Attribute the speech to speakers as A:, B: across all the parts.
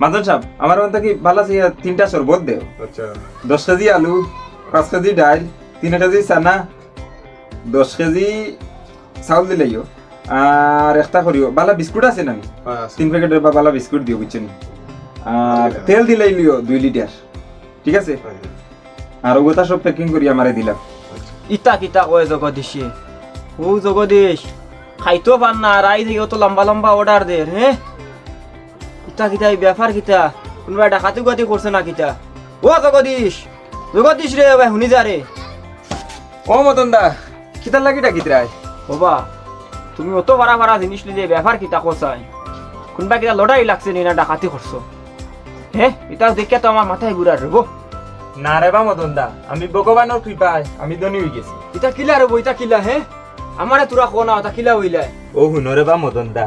A: মাদন সাহেব আমার মধ্যে কি ভালো আছে তিনটা শরবত দেও?
B: আচ্ছা।
A: দশ কেজি আলু পাঁচ কেজি ডাল তিন কেজি চানা দশ কেজি চাউল দিলেইও আর একটা করিও বালা বিস্কুট আছে না?
B: হ্যাঁ।
A: তিন প্যাকেটের বা বালা বিস্কুট দিও বুঝছেন আর তেল দিলেই লিও দুই লিটার ঠিক আছে? আর ওগুতা সব প্যাকিং করি আমারে দিলাম
B: আচ্ছা।
C: ইতা কিতা কয় জগদীশে? ও জগদীশ খাইতো পার না আর আই থেকে অত লম্বা লম্বা অর্ডার দে হ্যাঁ কিতা এই ব্যাপার কিতা কোনোবা ডাকাতি গাতি করছে না কিতা। ও জগদীশ জগদীশ রে ভাই শুনি যা রে
A: ও মতন দা কিতার লাগি ডাকিত রায়
C: বাবা তুমি অত বারা বারা জিনিস লিলে ব্যাপার কিতা করছাই কোনবা কিতা লড়াই লাগছে নি না ডাকাতি করছ হ্যাঁ এটা দেখে তো আমার মাথায় ঘুরা রব
A: না রে বা মদন দা আমি ভগবানের কৃপায় আমি ধনী হয়ে গেছি।
C: ইটা কিলা রব ইটা কিলা হ্যাঁ আমারে তোরা কো না ওটা কিলা হইলাই
A: ও হুনরে বা মদন দা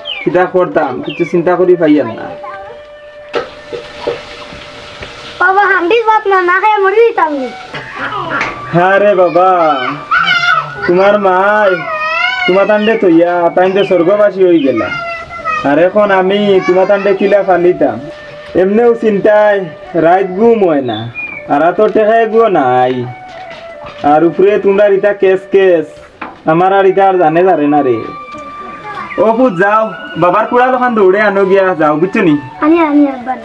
A: কিতা করতাম কিছু চিন্তা করি পাইয়ার না।
D: বাবা হামডি ভাত না না খাই মরি দিতাম
A: হ্যাঁ রে বাবা তোমার মাই তোমার তান্ডে তৈয়া তাইন্দে স্বর্গবাসী হয়ে গেলা। আর এখন আমি তোমার তান্ডে কিলা ফালিতাম। এমনিও চিন্তায় রাত ঘুম হয় না আর তো টেকা এগুলো নাই। আর উপরে তোমরা ইটা কেস কেস আমার আর ইটা আর জানে জানে না রে। ও পুত যাও। বাবার কুড়াল ওখান দৌড়ে আনো গিয়া যাও বুঝছো নি?
D: আব্বার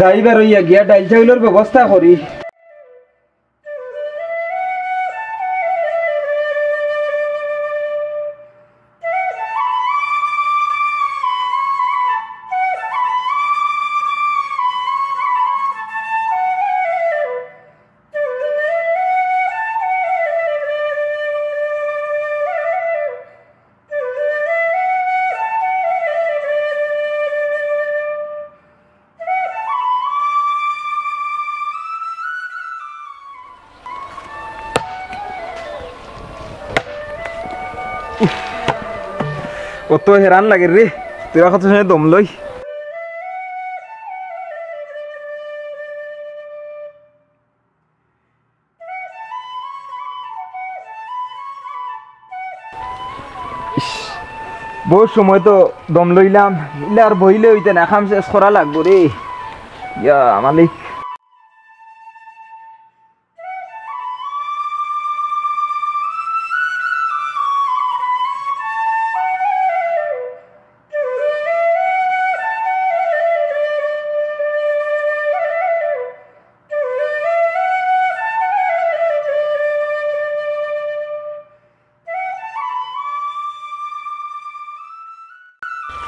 A: যাইবার হইয়া গিয়া ডাইল চাউলের ব্যবস্থা করি কত হেরান লাগে রে। তোরা কত সময় দম লই। বহুত সময় তো দম লইলাম। ইলে আর বইলে হইতে না, খাম শেষ করা লাগবো রে। ইয়া মালিক।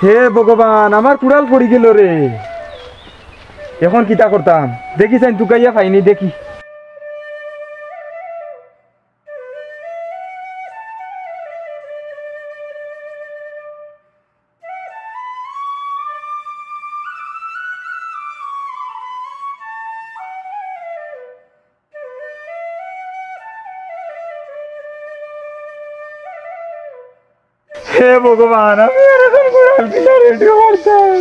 A: হে ভগবান, আমার কুড়াল পড়ি গেল রে। এখন কিতা করতাম? দেখি চাই তুকাইয়া পাইনি, দেখি। হে ভগবান আমি আর এখন কুড়াল কিলা রেডি করতাম।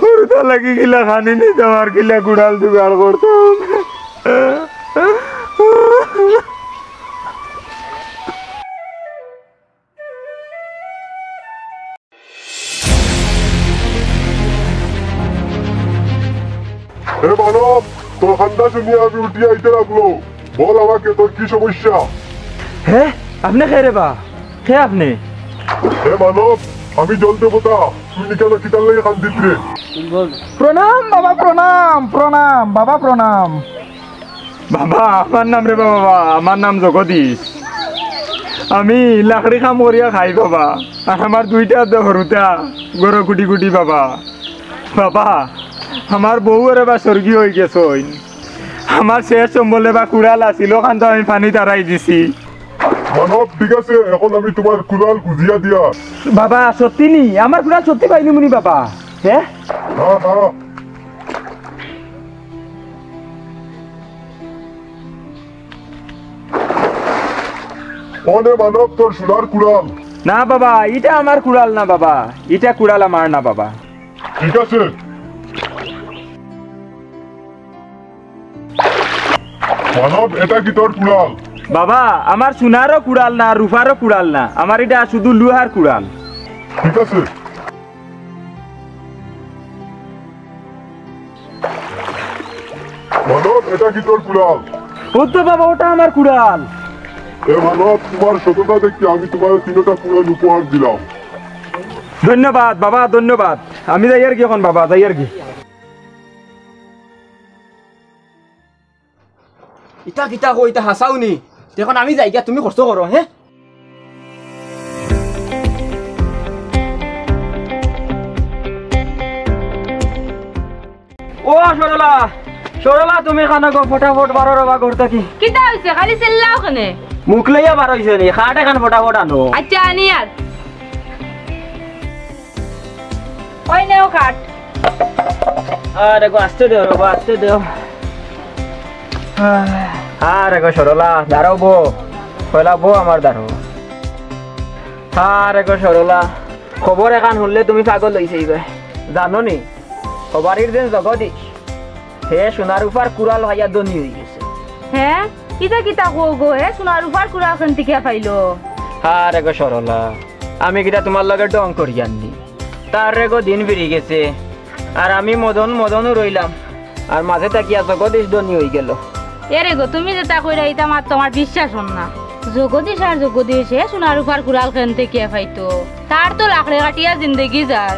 A: হুরতা লাগি কিলা খানি নিতাম আর কিলা কুড়াল জোগাড় করতাম।
B: হে মানব তোর খান্দা শুনিয়ে আমি উঠিয়ে আইতে লাগল। বল আমাকে তোর কি সমস্যা?
A: হে আপনি খে রে বা? খে আপনি?
B: হে মানব আমি জল দেবতা। তুই নিকালে কিতার লাগে কান্দিত রে
A: প্রণাম বাবা প্রণাম প্রণাম বাবা প্রণাম। বাবা আমার নাম রে বাবা আমার নাম জগদীশ। আমি লাকড়ি কাম করিয়া খাই বাবা আর আমার দুইটা হরুতা গরু কুটি কুটি বাবা। বাবা আমার বউ রে বা স্বর্গী হয়ে গেছে আমার শেষ সম্বলে বা কুড়াল আছিল ওখান তো আমি পানি তারাই দিছি।
B: মানব ঠিক আছে এখন আমি তোমার কুড়াল গুজিয়া দিয়া।
A: বাবা সত্যি নি? আমার কুড়াল সত্যি পাইনি মুনি বাবা? হ্যাঁ
B: হ্যাঁ হ্যাঁ অনে মানব তোর সোনার কুড়াল
A: না বাবা এটা আমার কুড়াল না বাবা। এটা কুড়াল আমার না বাবা।
B: ঠিক আছে। মানব এটা কি তোর কুড়াল
A: বাবা আমার সোনারও কুড়াল না রূপারও কুড়াল না। আমার এটা শুধু লোহার কুড়াল।
B: ঠিক আছে। মানব এটা কি তোর কুড়াল?
A: ও তো বাবা ওটা আমার কুড়াল।
B: এ মানব তোমার সততা দেখতে আমি তোমার তিনটা কুড়াল উপহার দিলাম।
A: ধন্যবাদ বাবা ধন্যবাদ। আমি যাই আর কি এখন বাবা যাই আর কি?
C: ইটা কিতা কো ইটা হাসাও নি? দেখুন আমি যাই গিয়া তুমি কষ্ট করো হ্যাঁ ও সরলা সরলা তুমি খানা গো ফটাফট বারো রবা করতে কি
E: কিতা হইছে খালি চেল্লাও কেনে?
C: মুখ লইয়া বার হইছে নি খাট এখন ফটাফট আনো।
E: আচ্ছা আনি আর ওই নেও কাট
C: আরে গো আসতে দেও রবা আসতে দেও আরে গো সরলা দাঁড়াও বো বো আমার দাঁড়ো আরে গো সরলা খবর এখান শুনলে তুমি পাগল গে জানো নি খবরের দিন জগদীশ হে সোনার উপার কুড়াল দনি হয়ে গেছে।
E: হ্যাঁ কিতা কিতা কো গো হে সোনার উপর কুড়া খান থেকে পাইলো।
C: আরে গো সরলা আমি কিটা তোমার লগে ডং করি আননি তার রে গো দিন বেরিয়ে গেছে আর আমি মদন মদনও রইলাম আর মাঝে তাকিয়া জগদীশ দনি হয়ে গেল।
E: এরে গো তুমি যেটা কইরা এটা আমার তোমার বিশ্বাস হন না। জগদীশ আর জগদীশ হে সোনার উপর কুড়াল খান থেকে পাইতো। তার তো লাকড়ে কাটিয়া জিন্দগি যার।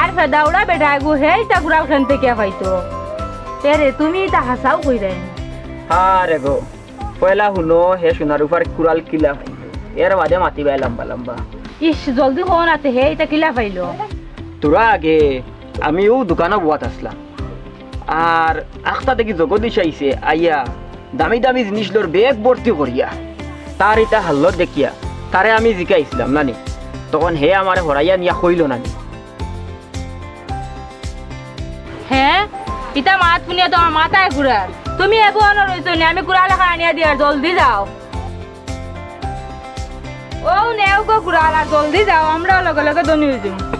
E: আর ফেদাউড়া বেটা গো হে এটা কুড়াল খান থেকে পাইতো। তেরে তুমি এটা হাসাও কইরা
C: আরে গো পয়লা শুনো হে সোনার উপার কুড়াল কিলা এর বাদে মাতি বাই লম্বা লম্বা।
E: ইস জলদি হো না তে হে এটা কিলা পাইলো।
C: তোরা আগে আমিও দোকানে বুয়াত আসলাম। আর আখতা দেখি জগদীশ আইছে আইয়া দামি দামি জিনিস লোর বেগ ভর্তি করিয়া। তার এটা হাল্লত দেখিয়া, তারে আমি জিকাইছিলাম নানি। তখন হে আমারে হরাইয়া নিয়া কইল নানি।
E: হ্যাঁ ইটা মাত শুনিয়া তোমার মাথায় ঘুরার তুমি আনো রইছো নি, আমি কুড়াল এখন আনিয়া দিয়ার জলদি যাও। ও নেও গো কুড়াল জলদি যাও আমরাও লগে লগে দনি হয়ে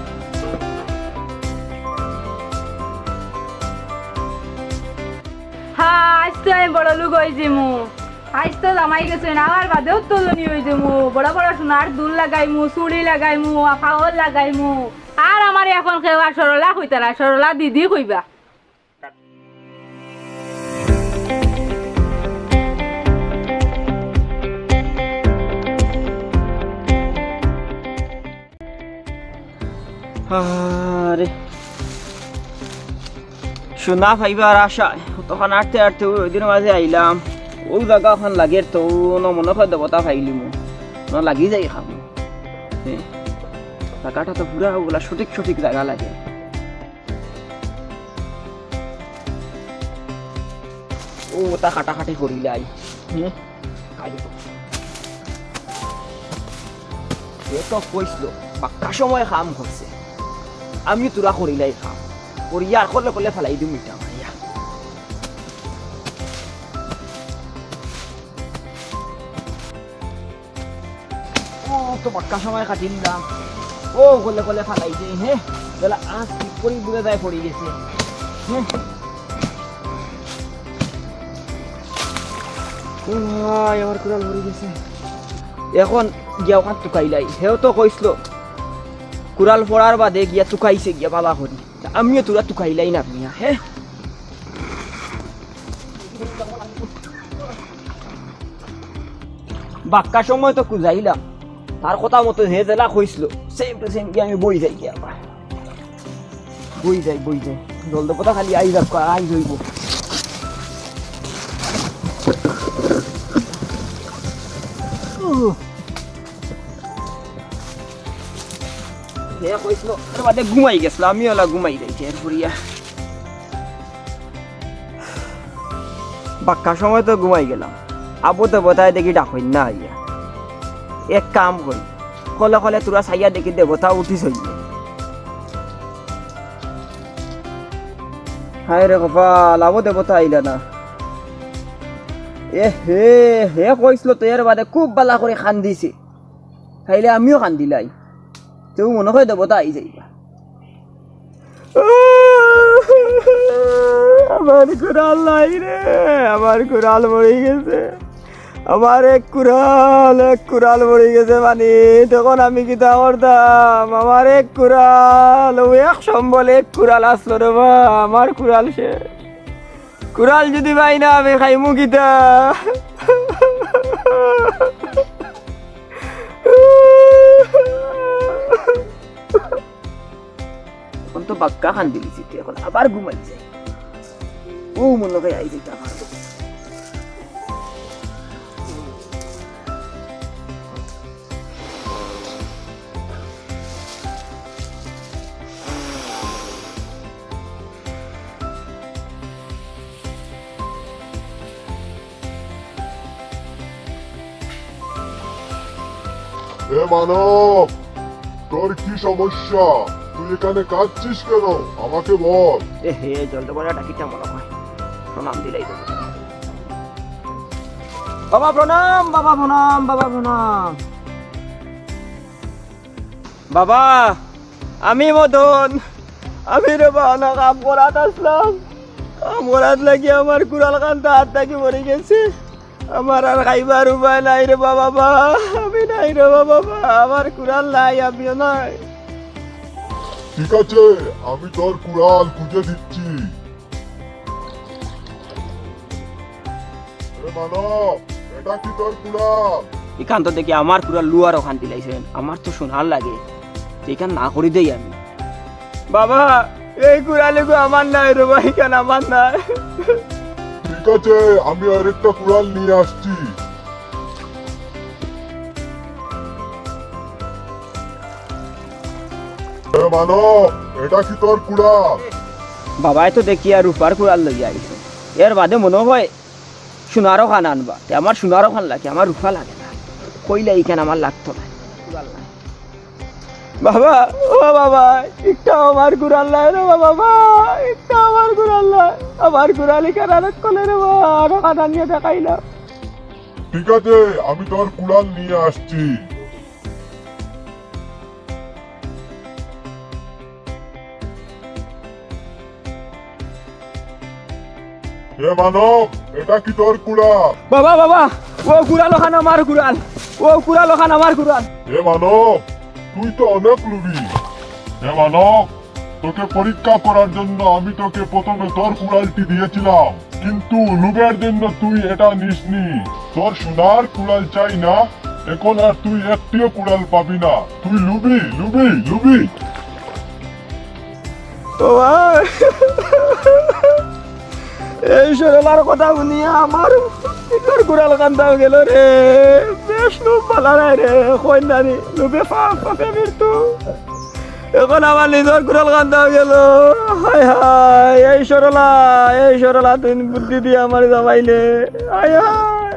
E: আজ আমি বড় লোক হয়েছি জামাই গেছে, না আমার বাদেও তো দনি হয়েছে মু বড় বড় সোনার দুল লাগাই মু চুড়ি লাগাই মু ফাওল আর আমার এখন কেউ সরলা কইতা না সরলা দিদি কইবা।
C: আরে সোনা ফাইবার আশা। তখন আটতে আটতে ওই দিন মাঝে আইলাম। ওই জায়গা এখন লাগে তো ন মনে হয় দেবতা মো লাগি যাই খাম টাকাটা তো সঠিক সঠিক জায়গা লাগে। ও তা কাটাকাটি করিলাই হুম তো কইছিল পাক্কা সময় কাম আমি তোরা করিলাই কাম। আর কলে কলে ফেলাই দিম তো সময় কাটিলাম ও কলে কলে ফেলাই দে হে। বেলা আজ ঠিক করি দূরে যায় গেছে। হ্যাঁ ভরে গেছে। এখন গিয়া ওখান টুকাইলাই সেও তো কইছিল কুড়াল পড়ার বাদে গিয়া টুকাইছে গিয়া বালা করি। আমিও তোরা টুকাইলাই না মিয়া হ্যাঁ? বাক্কা সময় তো কুজাইলাম তার কথা মতো হে জেলা কইছিল সেম টু সেম কি আমি বই যাই কি আবার। বই যাই বই যাই। কথা খালি আই যাব আই জইব বাদে ঘুমাই গেছিল আমি ওলা ঘুমাই যাইছি এর ফুরিয়া বাক্কা সময় তো ঘুমাই গেলাম। আবু তো বোধহয় দেখি ডাকই না আইয়া। এক কাম করি, কলে কলে তোরা চাইয়া দেখি দেবতা উঠিস হায় রে কপাল আবু দেবতা আইলা না। এ হে হে কইছিল তো এর বাদে খুব বালা করে খান্দিছে খাইলে আমিও খান্দিলাই তেও মনে হয় দেবতা আই যাইবা আমার কুড়াল নাই রে, আমার কুড়াল মরে গেছে। আমার এক কুড়াল এক কুড়াল মরে গেছে মানে তখন আমি কিতা করতাম? আমার এক কুড়াল এক সম্বল এক কুড়াল আসলো রে বা আমার কুড়াল সে। কুড়াল যদি পাই না, আমি খাইমু কিতা তো বাক্কা খান দিলিছি এখন আবার ঘুমাই যাই ও মনে হয় আই যেটা আমার
B: এ মানব তোর কি সমস্যা তুই এখানে কাঁদছিস কেন? আমাকে বল।
C: এ, হে জলদি করে ডাকিটা মনে হয়? প্রণাম দিলাই বাবা, প্রণাম বাবা প্রণাম বাবা প্রণাম। বাবা, আমি মদন। আমি রে বানা, কাম করাত আসলাম। কাম করাত লাগি আমার কুড়াল কান হাত থাকি মরে গেছে। আমার আর খাইবার উপায় নাই রে বাবা আমি নাই রে বাবা। আমার কুড়াল নাই, আমিও নাই।
B: ঠিক আছে আমি তোর কুড়াল খুঁজে দিচ্ছি। মানব এটা কি তোর কুড়াল?
C: এখান তো দেখি আমার পুরো লুয়ার ওখান দিলাইছেন আমার তো সোনার লাগে এখান না করি দেই আমি। বাবা এই কুড়ালে গো আমার নাই রে ভাই কেন আমার নাই?
B: ঠিক আছে আমি আরেকটা কুড়াল নিয়ে আসছি। মানব এটা কি তোর কুড়াল
C: বাবাই তো দেখি আর রূপার কুড়াল লই আইছে। এর বাদে মনে হয় সোনারও খান আনবা। তে আমার সোনারও খান লাগে আমার রূপা লাগে না। কইলে এইখান আমার লাগতো না। বাবা ও বাবা একটা আমার কুড়াল নাই রে বাবা একটা আমার কুড়াল নাই। আমার কুড়াল এখানে আরেক কলে রে বাবা আরও খানা নিয়ে দেখাইলাম।
B: ঠিক আছে আমি তোর কুড়াল নিয়ে আসছি। এ মানব এটা কি তোর কুড়াল?
C: বাবা বাবা ও কুড়াল ওখান আমার কুড়াল ও কুড়াল ওখান আমার কুড়াল।
B: এ মানব তুই তো অনেক লুবি। এ মানব তোকে পরীক্ষা করার জন্য আমি তোকে প্রথমে তোর কুড়ালটি দিয়েছিলাম। কিন্তু লুবের জন্য তুই এটা নিসনি। তোর সোনার কুড়াল চাই না এখন আর তুই একটিও কুড়াল পাবি না। তুই লুবি লুবি লুবি।
C: বাবা এই সরলার কথা শুনিয়া আমার নিজের গুড়াল কান্দাও গেল রে। বেশ লোক পালা নাই রে কন্যানি লোকে পাপে মৃত্যু। এখন আমার নিজের গুড়াল কান্দাও গেল। হায় হাই এই সরলা এই সরলা তুই বুদ্ধি দিয়ে আমার জামাইলে। হাই হায়।